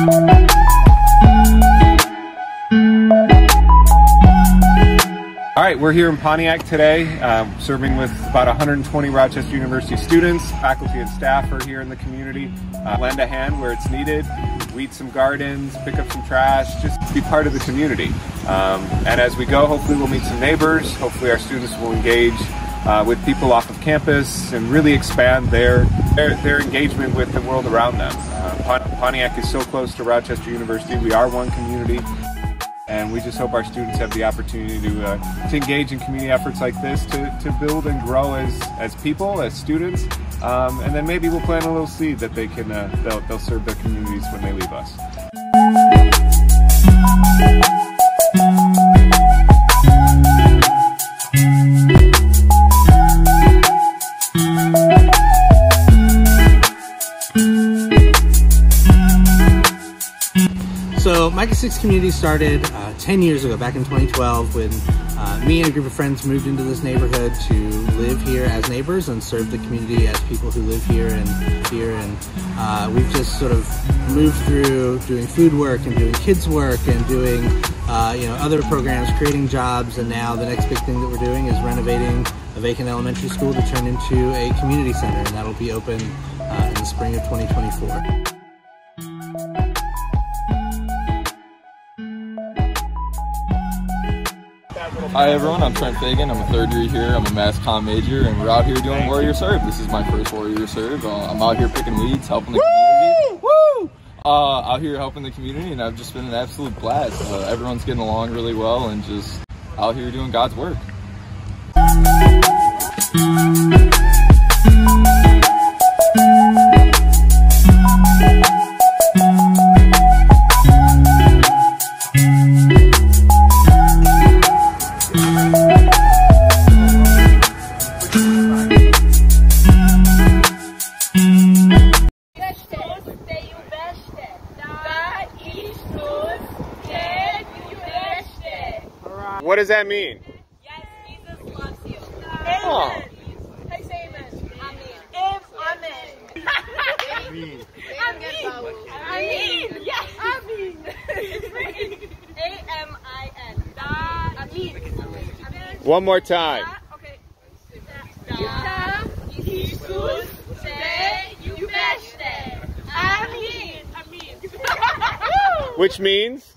All right, we're here in Pontiac today, um, serving with about 120 Rochester University students. Faculty and staff are here in the community. Uh, lend a hand where it's needed, weed some gardens, pick up some trash, just be part of the community. Um, and as we go, hopefully we'll meet some neighbors. Hopefully our students will engage uh, with people off of campus and really expand their, their, their engagement with the world around them. Uh, Pontiac is so close to Rochester University. We are one community and we just hope our students have the opportunity to, uh, to engage in community efforts like this to, to build and grow as, as people, as students, um, and then maybe we'll plant a little seed that they can uh, they'll, they'll serve their communities when they leave us. So Micah 6 Community started uh, 10 years ago, back in 2012, when uh, me and a group of friends moved into this neighborhood to live here as neighbors and serve the community as people who live here and here. And uh, we've just sort of moved through doing food work and doing kids work and doing uh, you know other programs, creating jobs. And now the next big thing that we're doing is renovating a vacant elementary school to turn into a community center, and that'll be open uh, in the spring of 2024. Hi everyone, I'm Trent Fagan. I'm a third year here. I'm a mass comm major, and we're out here doing Warrior Serve. This is my first Warrior Serve. Uh, I'm out here picking weeds, helping the community. Woo! Uh, out here helping the community, and I've just been an absolute blast. Uh, everyone's getting along really well, and just out here doing God's work. What does that mean? Yes, Jesus loves you. Amen. Oh. Hey, say amen. Amen. Amen. Amen. Amen. Yes. Amen. A-M-I-N. Amen. One more time. Okay. Da Jesus se iubește. Amin. Amin. Which means?